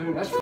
That's That's